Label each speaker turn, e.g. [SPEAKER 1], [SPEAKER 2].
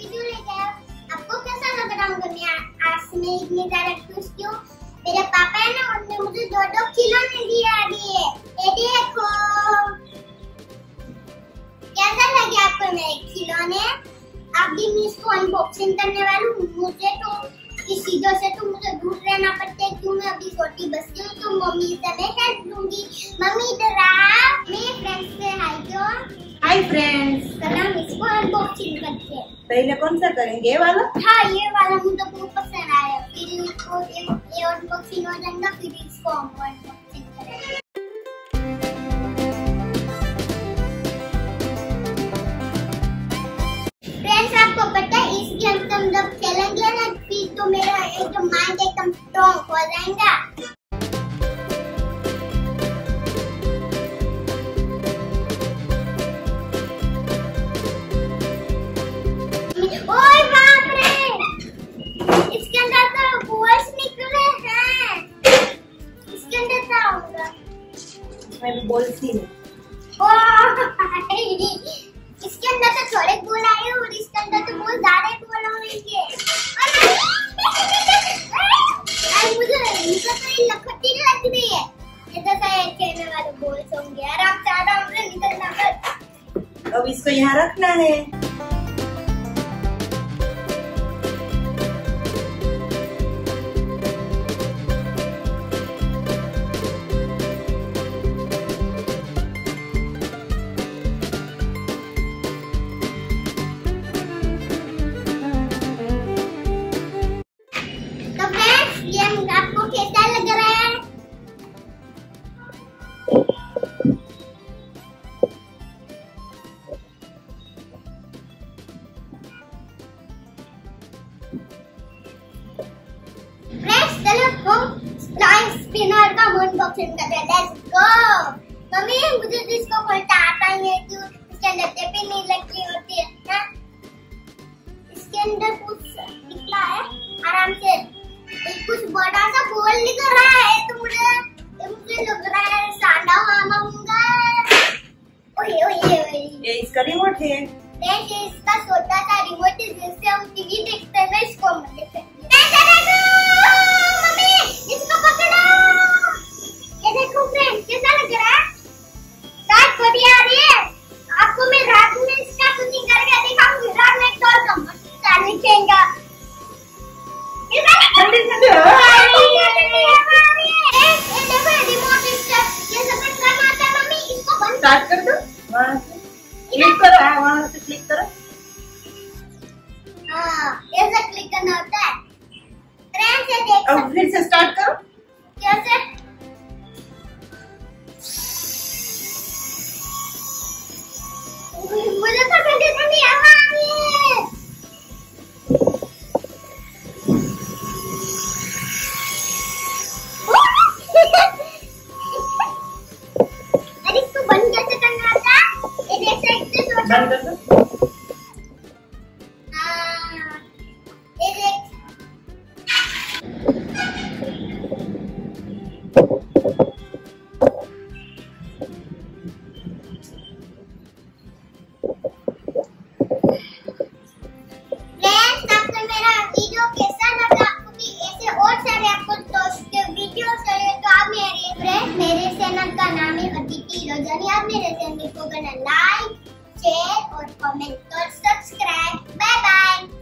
[SPEAKER 1] Video लेके आया आपको कैसा लग रहा होगा मैं आज मैं इतनी ज़्यादा खुश क्यों मेरे पापा है ना उन्होंने मुझे दो दो किलो ने दिया दिए ये देखो कैसा लगे आपको मेरे खिलौने आप भी मैं इसको अनबॉक्सिंग करने वाली हूँ मुझे तो इस चीज़ों से तो मुझे दूर रहना पड़ता है क्यों मैं अभी छोटी बस्ती हूँ तो मम्मी से मैं हेल्प लूँगी मम्मी इधर आ मेरे फ्रेंड्स से हाय क्यों
[SPEAKER 2] हाय फ्रेंड्स
[SPEAKER 1] सलाम
[SPEAKER 2] पहले कौन सा करेंगे? ये वाला?
[SPEAKER 1] हाँ ये वाला मुझे बहुत पसंद आया। फिर इसको ये अनबॉक्सिंग हो जाएगा, फिर इसको अनबॉक्सिंग करेंगे। आपको पता है जब खेलेंगे ना, फिर तो मेरा एकदम माइंड एकदम स्ट्रॉन्ग हो जाएगा।
[SPEAKER 2] मैं भी बोल सी हूँ
[SPEAKER 1] इसके अंदर तो थोड़े बोल आए और इसके अंदर तो बहुत ज़्यादा होंगे। अरे मुझे मुझे तो ये लखटी लग रही है। ये तो शायद खेलने वाले बोल होंगे यार आप ज़्यादा हमसे निकलना मत।
[SPEAKER 2] अब इसको यहाँ रखना है।
[SPEAKER 1] का अनबॉक्सिंग करते हैं लेट्स गो मम्मी मुझे तो इसको खोलता आता ही है क्यों इसके अंदर टेपी नहीं लगी होती है हाँ? इसके अंदर कुछ निकला है आराम से। एक कुछ बड़ा सा गोल निकल रहा है तो मुझे ये मुझे लग रहा है सांडा मामा होगा। ओए ओए ओए।
[SPEAKER 2] ये इसका रिमोट है।
[SPEAKER 1] ये इसका छोटा सा रिमोट है जिससे हम टीवी देखते हैं ना इसको हम देख सकते हैं। कैसा लगा आपको भी ऐसे और सारे आपको दोस्त वीडियो चाहिए तो आप मेरे फ्रेंड मेरे चैनल का नाम है अदिति रोजानी। आप मेरे चैनल को करना लाइक शेयर और कमेंट और सब्सक्राइब बाय बाय